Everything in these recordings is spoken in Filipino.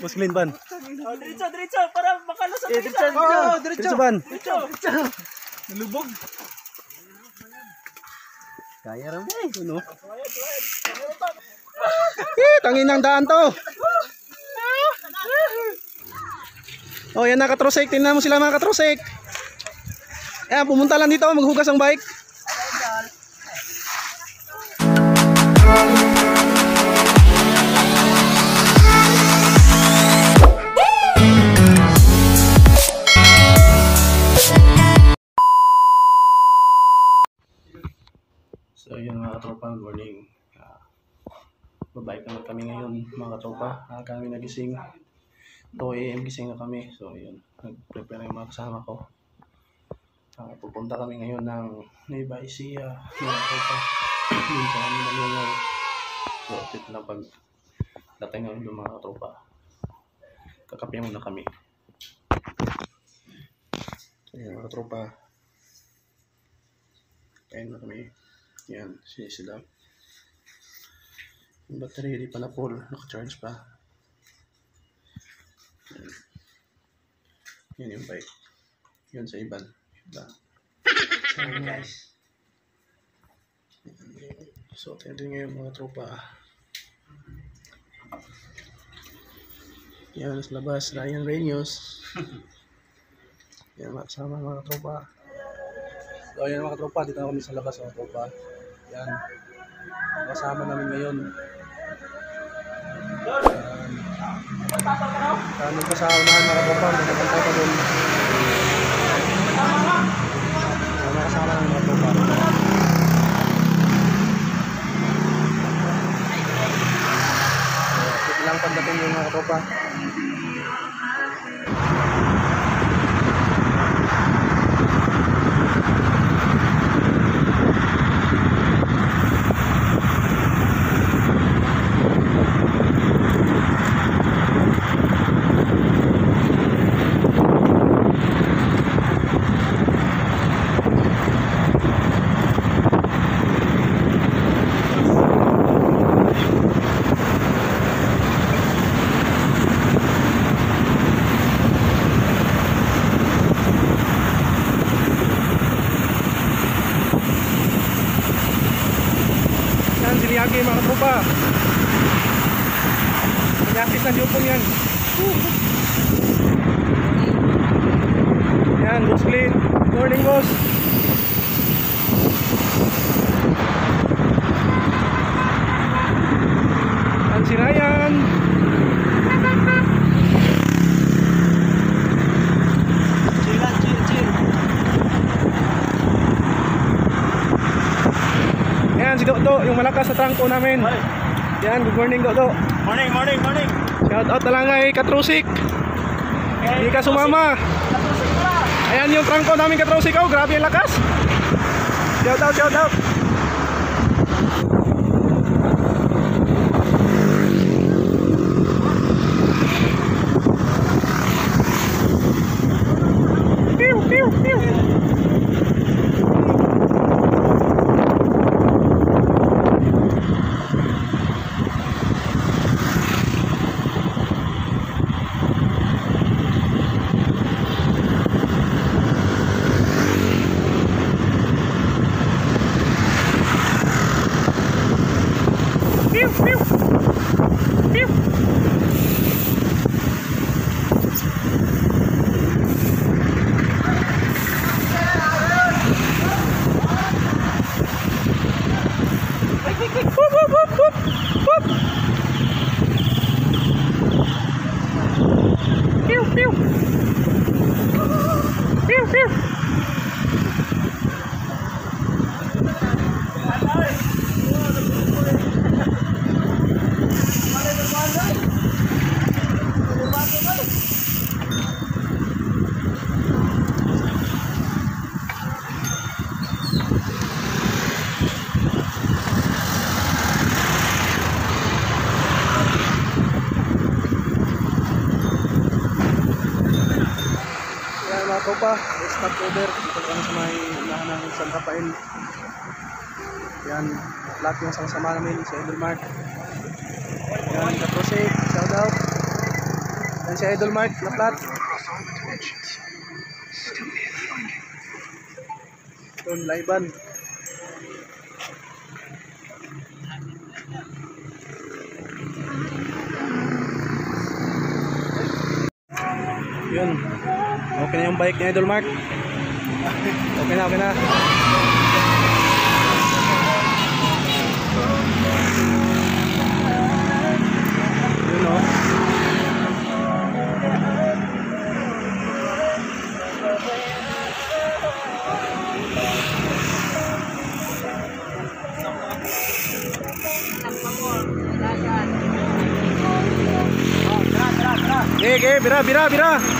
Glenn ban. Oh, diretso, diretso, para makalusot Eh, yung isa. Oh, diretso ban. Diretso. Nalubog. Kaya rin mo eh. Ano? Eh, tangin ng daan to. Oh, yan na katrosek. Tingnan mo sila mga katrosek. Ayan, pumunta lang dito maghugas ang bike. So yun mga katropa, good morning. Uh, babalik naman kami ngayon mga katropa. Uh, kami nagising. 2 a.m. gising na kami. So yun, nag-prepare yung mga kasama ko. Uh, pupunta kami ngayon ng Nueva Ecija mga katropa. Doon sa kami nalungaw. So ito na pag dating ngayon doon mga katropa. Kakape muna kami. Yun mga katropa. Kain na kami. Yan, sinisila. Yung battery hindi pa na full, naka-charge pa. Yan. Yan yung bike. Yan sa iban. Diba? Yan guys. So, tayo din ngayon mga tropa. Yan, sa labas, Ryan Renyos. Yan, kasama mga tropa. So, ayan mga tropa, dito na kami sa labas mga tropa. Yan. Kasama namin ngayon. Kami pa sa unahan mga tropa, magkakantay pa doon. Mga kasama namin mga. So, ilang pagdating yung mga tropa. Yan, siniyagi mga tropa. Siniyakis na dupong yan. Yan, boss clean. Morning, boss. Yan, si Ryan. Chill lang, chill, chill. Yan, si Yung malakas sa trangko namin. Yan, good morning, Dodo. Morning, morning, morning. Shout out na lang kay Katrusik. Hindi ka sumama. Tatusik pa. Ayan yung trangko namin Katrusik. Oh, grabe ang lakas. Shout out, shout out. Tropa, stop over. Dito kami sa may unahan ng San Rafael. Yan, lahat yung sama namin sa Edelmark. Yan, Katrosik, shout out. Yan si na flat. Doon, Laiban. Yun. Okay na yung bike ni Idol Mark. Okay na, okay na. Yun o. Eh, eh, bira, bira, bira.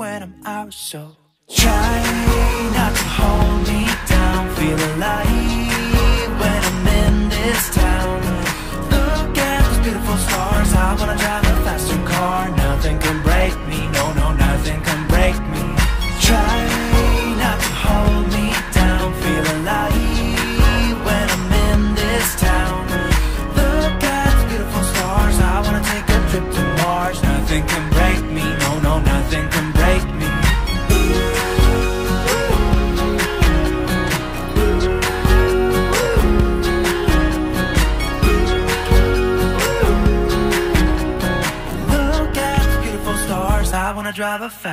when I'm out. So try not to hold me down. Feel alive when I'm in this town. Look at those beautiful stars. I wanna drive a faster car. Nothing can break me. No, no, nothing can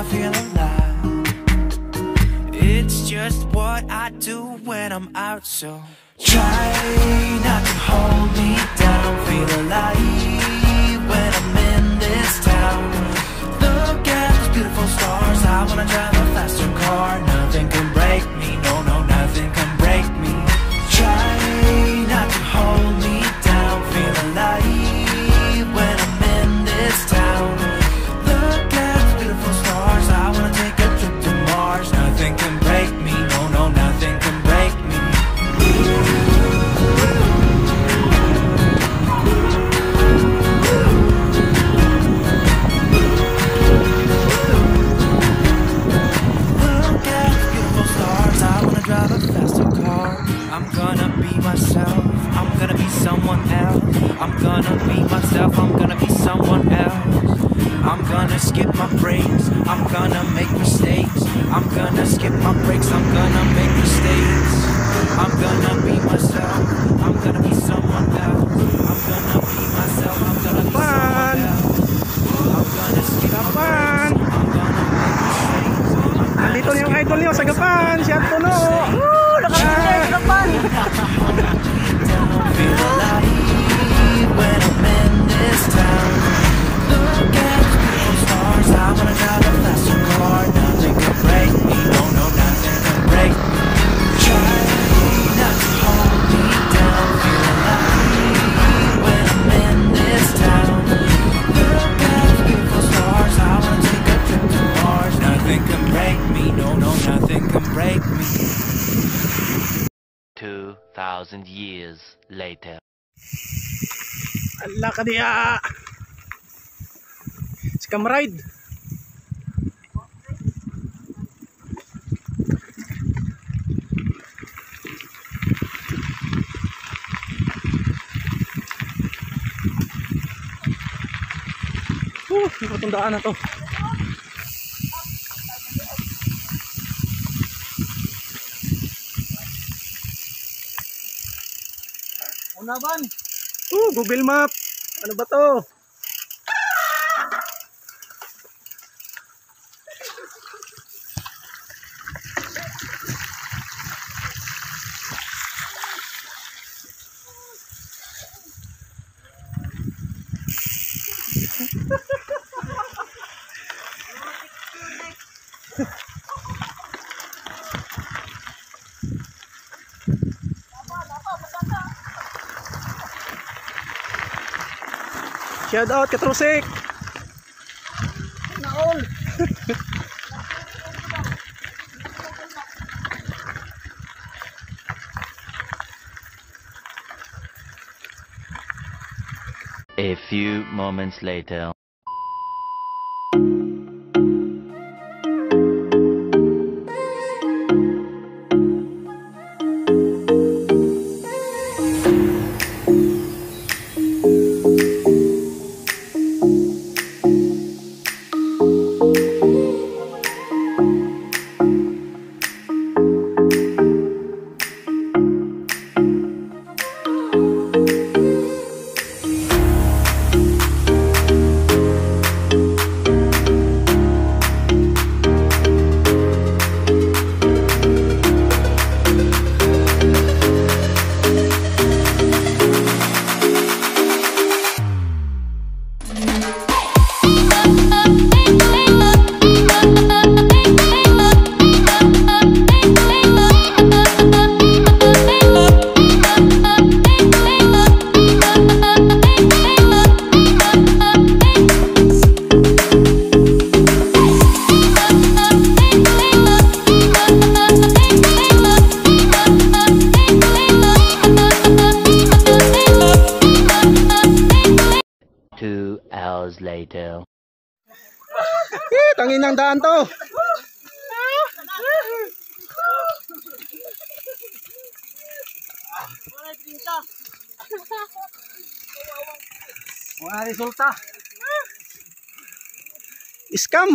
feel alive. It's just what I do when I'm out. So try not to hold me down. Feel alive when I'm in this town. Look at those beautiful stars. I wanna drive a faster car. thousand years later. Ala ka niya! Scam ride! Uh, hindi ko itong na to. Unaban. Uh, Google Map. Ano ba to? Shout out Katrusik. Naol. A few moments later. Later. Eh, tangin ng daan to. Mga resulta. Scam.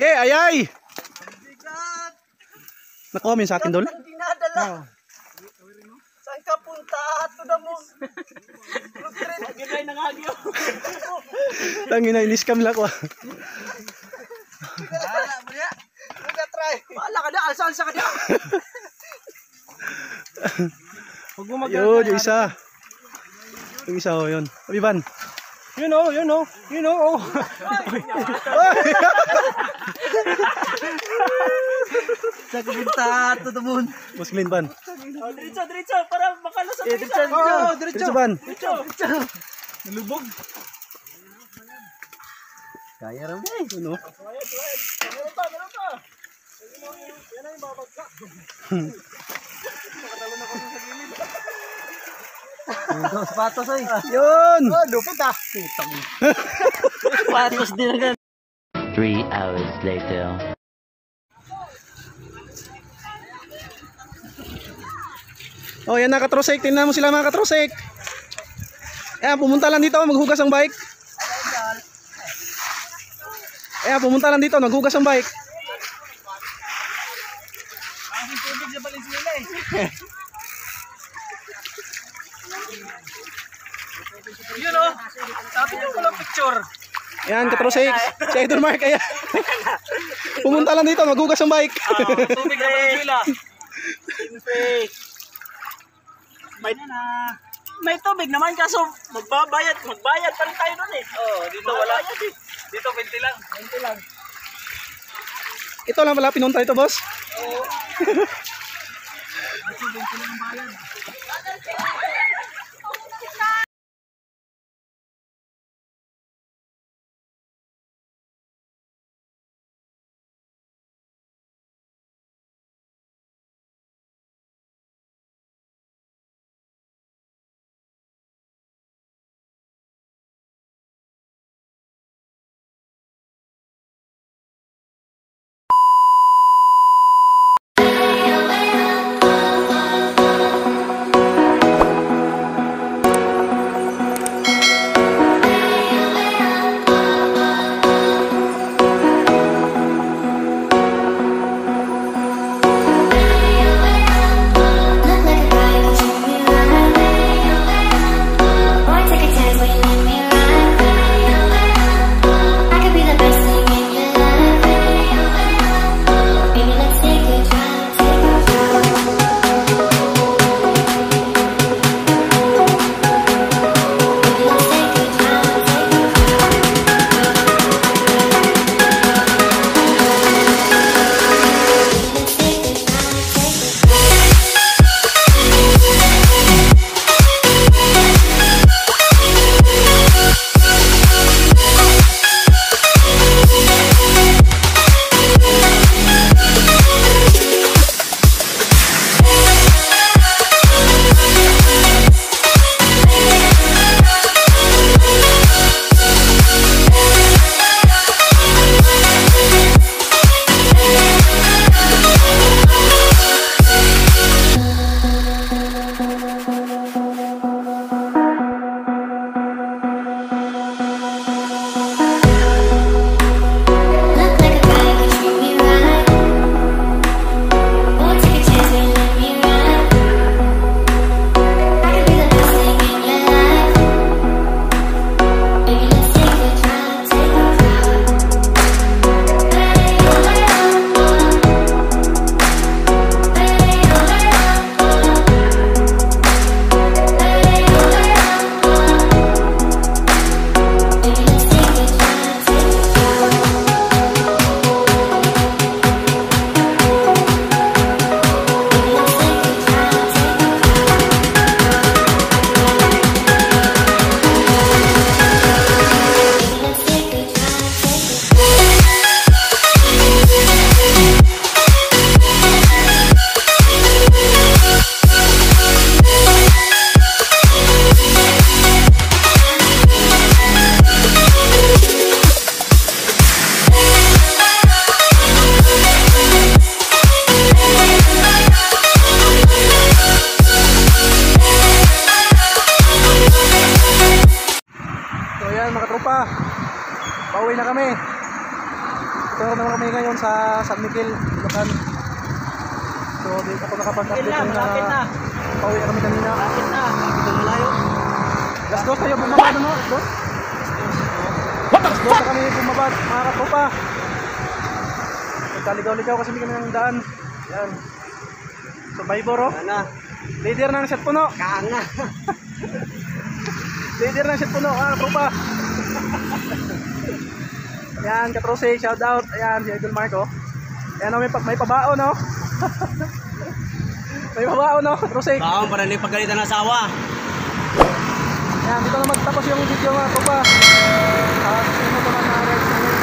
Eh, ayay. Nakuha mo yun sa akin, Dol? Ang dinadala. Saan ka punta? Ato na mo. Gagay ng agyo. Tangin na, in-scam lang ko. Wala niya. Huwag try. Wala ka na. Alsa-alsa ka na. Huwag mo mag- Yun, yung isa. Yung isa, oh, yun. Abiban. Yun, oh, yun, oh. Yun, oh. oh. Saan ka punta? Ato na mo. Muslim ban. Diretso, diretso. Para makalo sa diretso. Oh, diretso ban. Diretso. Diretso. Nalubog. Kaya raw. Yun, oh. Meron pa, meron pa. Yan ang babagka. Ito, sapatos ay. Yun. Oh, lupit ah. Sapatos din agad. Three hours later. Oh, yan na katrosek. Tingnan mo sila mga katrosek. Ayan, pumunta lang dito, maghugas ang bike. Ayan, pumunta lang dito, naghugas ang bike. Tubig. Yun oh. Sabi niyo ko lang picture. Ayan, katrosek. Si Idol Mark, ayan. pumunta lang dito, maghugas ang bike. Tubig sa Valenzuela. May na. May tubig naman kaso magbabayad, magbayad pa rin tayo nun eh. Oo, oh, dito wala. Dito 20 lang. 20 lang. Ito lang pala, pinunta ito, boss. kami ngayon sa San Miguel, Bulacan. So, di ako nakapag-update na, na. pauwi kami kanina. Malapit na. Dito malayo. Last dos tayo bumaba ano no? Last dos? Last dos na kami bumaba mga katropa. Nagkaligaw-ligaw kasi kami ng daan. Yan. Survivor oh. Ano? Leader ng set puno. Kaanga. Leader ng set puno. Ah, tropa. Ayan, Katrose, shout out. Ayan, si Idol Marco. Ayan, may, may pabao, no? may pabao, no? Katrose. Baon, para hindi pagalitan ng asawa. Ayan, dito na magtapos yung video mga kupa. At sino naman na rest namin.